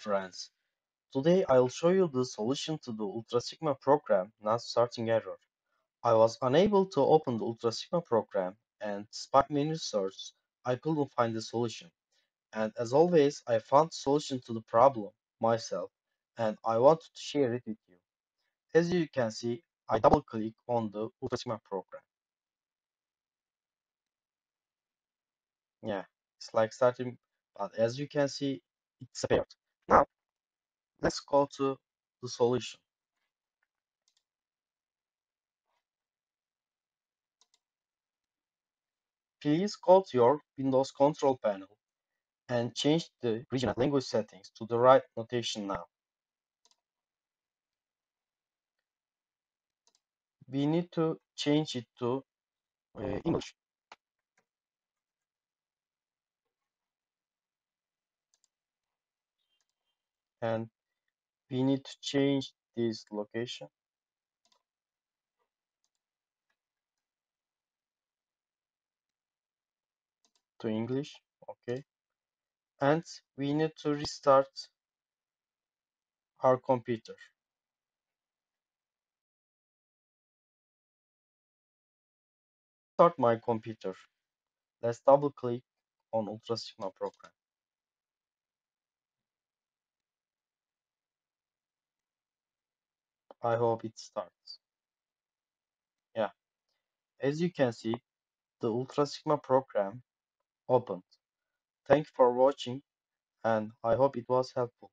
friends. Today I'll show you the solution to the UltraSigma program not starting error. I was unable to open the UltraSigma program and despite many searches, I couldn't find the solution. And as always, I found the solution to the problem myself and I wanted to share it with you. As you can see, I double click on the UltraSigma program. Yeah, it's like starting, but as you can see, it's failed. Now, let's go to the solution. Please go to your Windows control panel and change the regional language settings to the right notation now. We need to change it to uh, English. And we need to change this location to English. Okay. And we need to restart our computer. Start my computer. Let's double click on Ultra Sigma program. I hope it starts. Yeah. As you can see, the Ultra Sigma program opened. Thank you for watching and I hope it was helpful.